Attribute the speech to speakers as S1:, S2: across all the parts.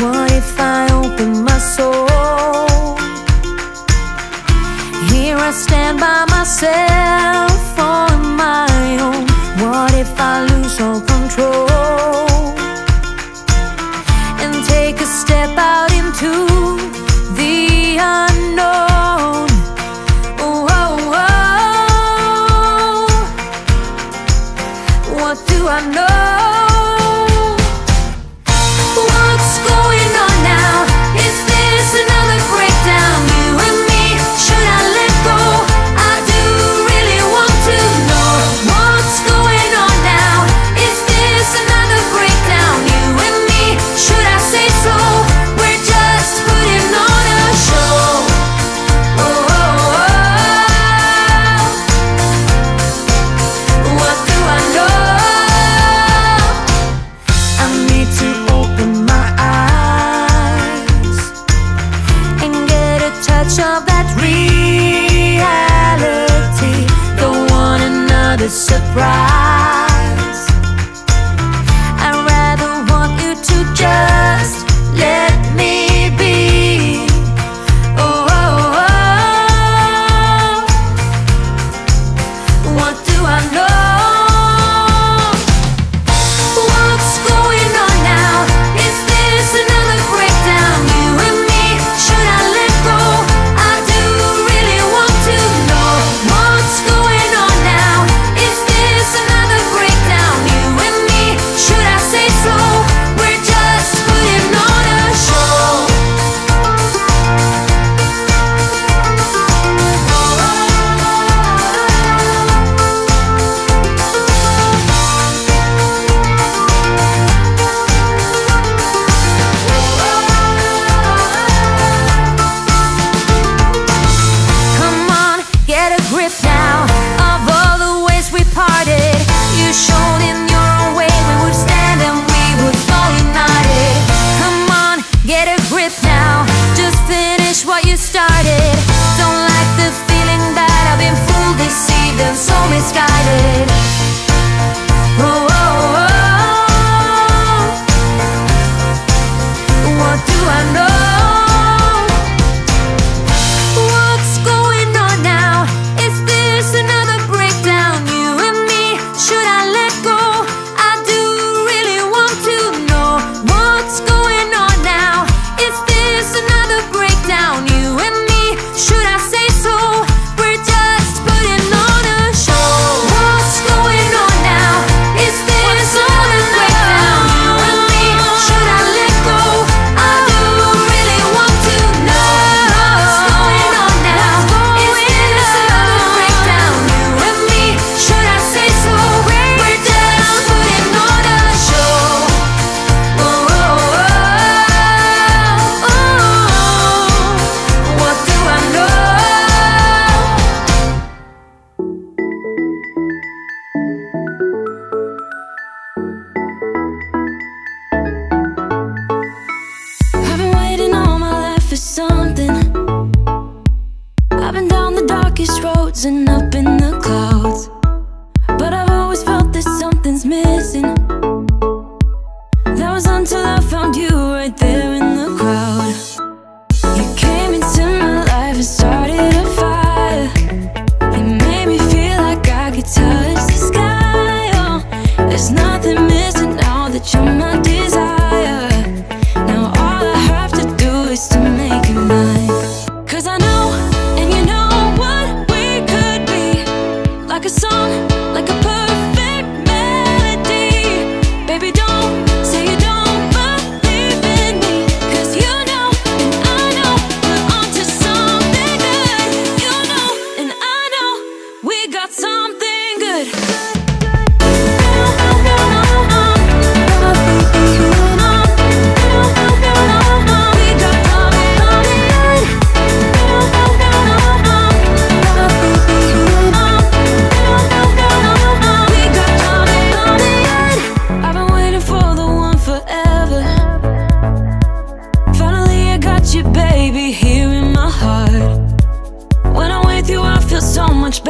S1: What if I open my soul? Here I stand by myself on my own What if I lose all control? And take a step out into the unknown I know misguided. missing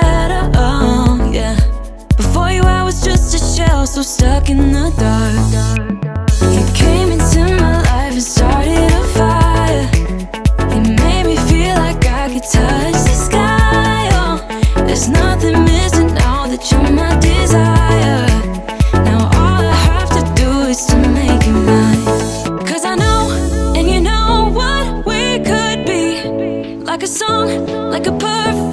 S1: better, oh, yeah. Before you I was just a shell, so
S2: stuck in the dark. You came into my life and started a fire. You made me feel like I could touch the sky, oh. There's nothing missing now that you're my desire. Now all I have to do is to make you mine. Cause I know, and you know what we could be. Like a song, like a perfect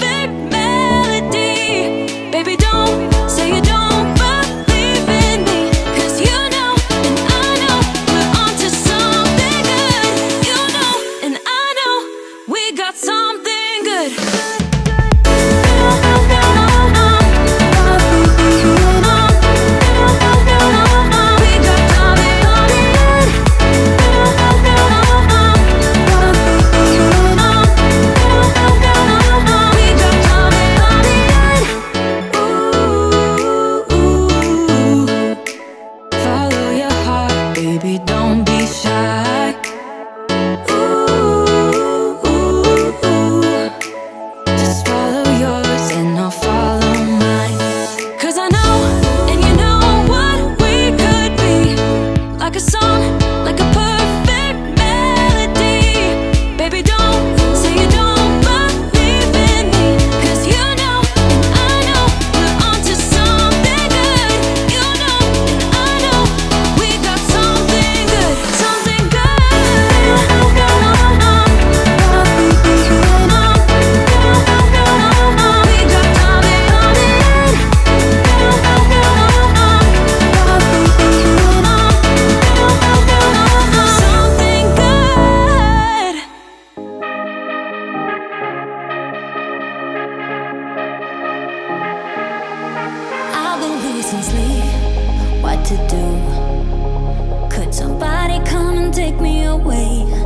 S2: what to do. Could somebody come and take me away?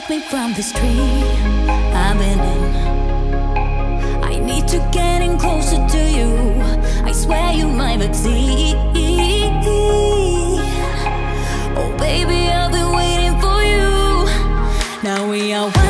S2: take me from this tree I've been in. I
S1: need to get in closer to you. I swear you might exceed Oh baby, I've been waiting for you. Now we are one.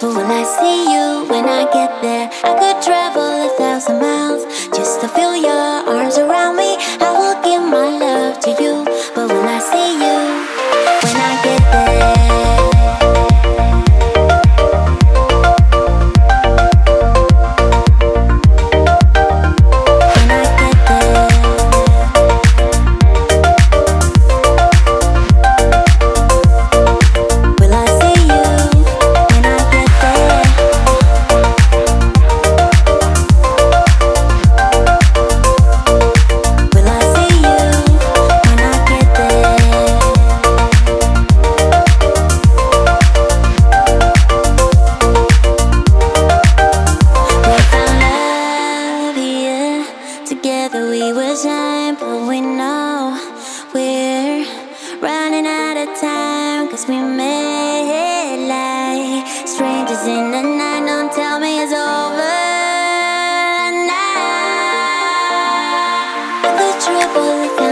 S1: but will I see you when I get there?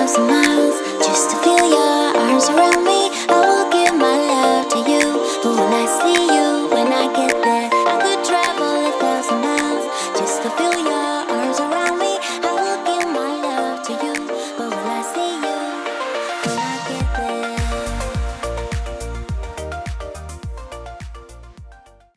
S1: love's mine.